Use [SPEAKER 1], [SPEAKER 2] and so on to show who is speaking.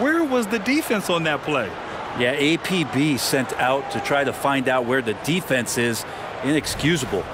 [SPEAKER 1] Where was the defense on that play?
[SPEAKER 2] Yeah, APB sent out to try to find out where the defense is. Inexcusable.